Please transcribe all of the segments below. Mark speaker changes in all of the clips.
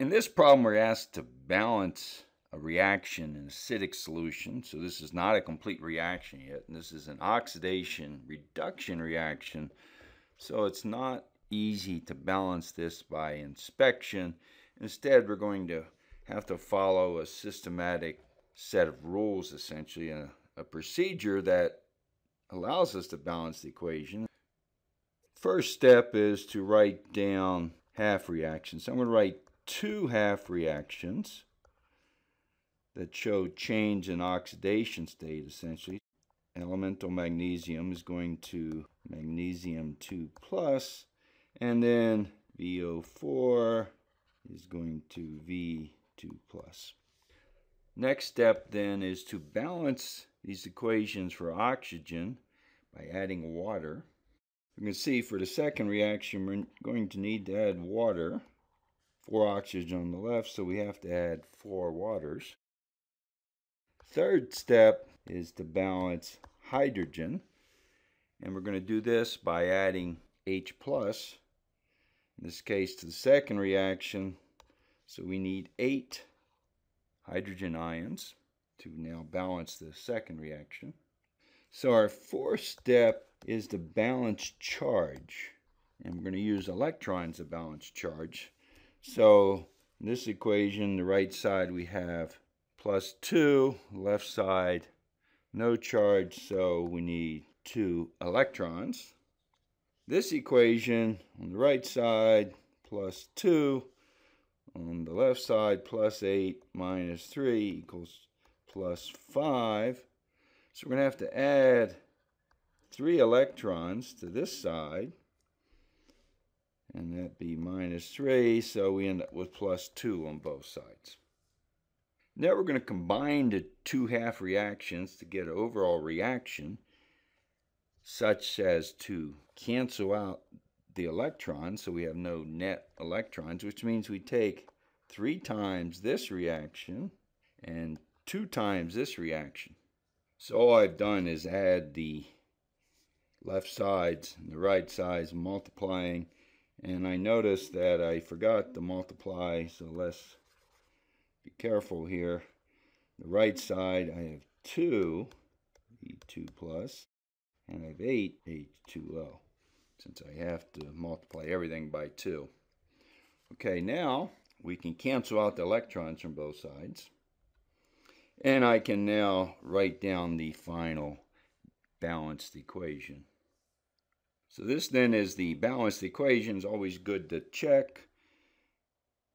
Speaker 1: In this problem, we're asked to balance a reaction in acidic solution. So this is not a complete reaction yet. And This is an oxidation reduction reaction. So it's not easy to balance this by inspection. Instead, we're going to have to follow a systematic set of rules, essentially, a, a procedure that allows us to balance the equation. First step is to write down half reactions. So I'm going to write two half reactions that show change in oxidation state essentially. Elemental magnesium is going to magnesium 2 plus and then VO4 is going to V2 plus. Next step then is to balance these equations for oxygen by adding water. You can see for the second reaction we're going to need to add water four oxygen on the left, so we have to add four waters. Third step is to balance hydrogen, and we're going to do this by adding H plus, in this case to the second reaction, so we need eight hydrogen ions to now balance the second reaction. So our fourth step is to balance charge. And we're going to use electrons to balance charge. So this equation, the right side we have plus 2, left side no charge, so we need 2 electrons. This equation on the right side plus 2, on the left side plus 8 minus 3 equals plus 5. So we're going to have to add 3 electrons to this side and that be minus 3, so we end up with plus 2 on both sides. Now we're going to combine the two half reactions to get an overall reaction such as to cancel out the electrons, so we have no net electrons, which means we take 3 times this reaction and 2 times this reaction. So all I've done is add the left sides and the right sides multiplying and I noticed that I forgot to multiply so let's be careful here. The right side I have 2 V2 plus and I have 8 H2O since I have to multiply everything by 2 okay now we can cancel out the electrons from both sides. And I can now write down the final balanced equation so this then is the balanced equation. It's always good to check.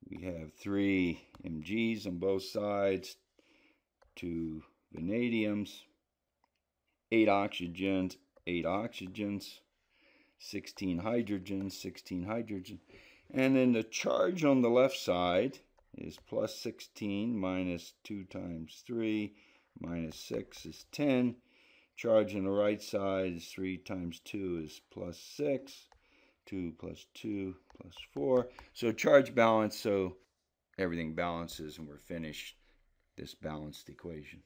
Speaker 1: We have three Mgs on both sides, two vanadiums, eight oxygens, eight oxygens, 16 hydrogens, 16 hydrogen. And then the charge on the left side is plus 16 minus 2 times 3 minus 6 is 10. Charge on the right side is 3 times 2 is plus 6. 2 plus 2 plus 4. So charge balance, so everything balances and we're finished this balanced equation.